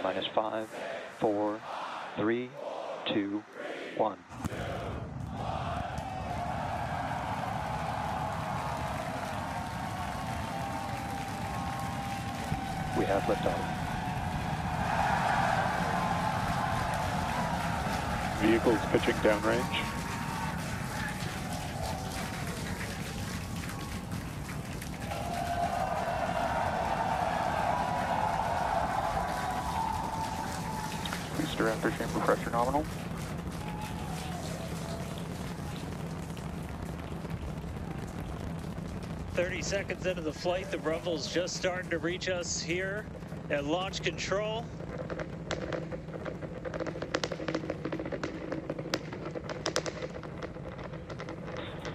Minus five, four, three, two, one. We have liftoff. Vehicles pitching downrange. Booster after chamber pressure nominal. Thirty seconds into the flight, the rumble's just starting to reach us here at launch control.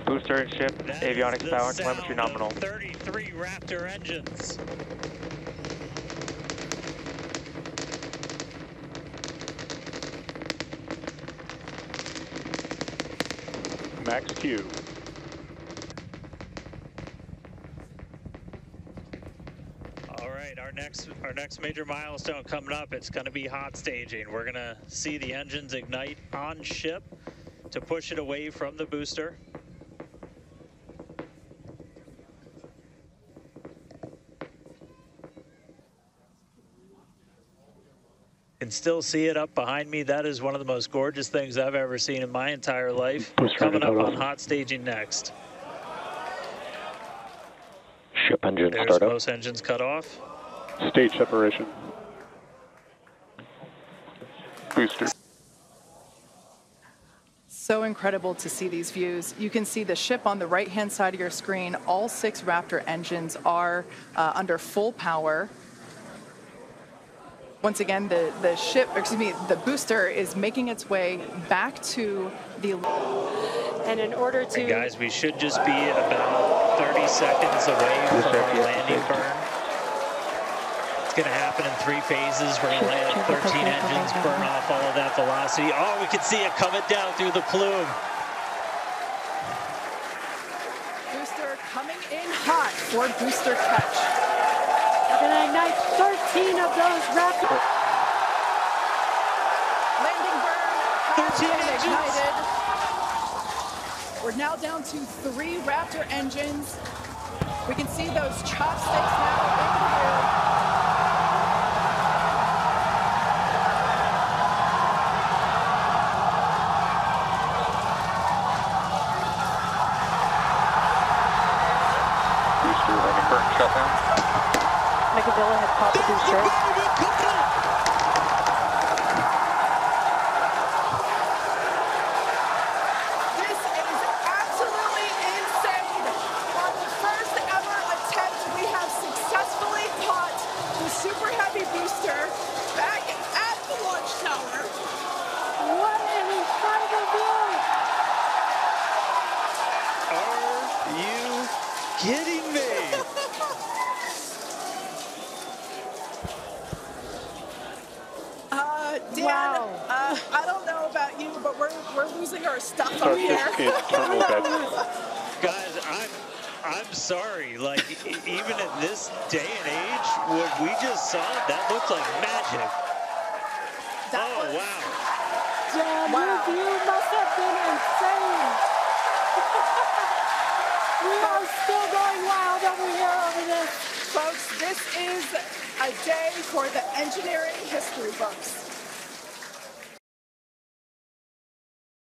Booster and ship, That avionics power, telemetry nominal. 33 Raptor engines. Max Q. All right, our next our next major milestone coming up. It's going to be hot staging. We're going to see the engines ignite on ship to push it away from the booster. Can still see it up behind me. That is one of the most gorgeous things I've ever seen in my entire life. Coming up on hot staging next. Ship engine There's startup. both engines cut off. Stage separation. Booster. So incredible to see these views. You can see the ship on the right-hand side of your screen. All six Raptor engines are uh, under full power. Once again, the, the ship, excuse me, the booster is making its way back to the And in order to And guys, we should just be about 30 seconds away from Booster, our landing burn. It's going to happen in three phases. We're going to land 13 engines, burn off all of that velocity. Oh, we can see it coming down through the plume. booster coming in hot for booster catch. Gonna ignite 13 of those Raptor. Landing burn has 13 been ignited. We're now down to three Raptor engines. We can see those chopsticks now in view. Booster landing burn shutdown. Mechazilla had popped the booster. This is absolutely insane. On the first ever attempt, we have successfully caught the Super Heavy booster back at the launch tower. What an incredible view! Are you kidding me? Uh, Dan, Wow. uh, I don't know about you, but we're, we're losing our stuff up here. this in turbo bed. Guys, I'm I'm sorry. Like even in this day and age, what we just saw, that looked like magic. That Oh was- wow. Dan, Wow. your view must have been insane. we are still going wild over here over this. Folks, this is a day for the engineering history books.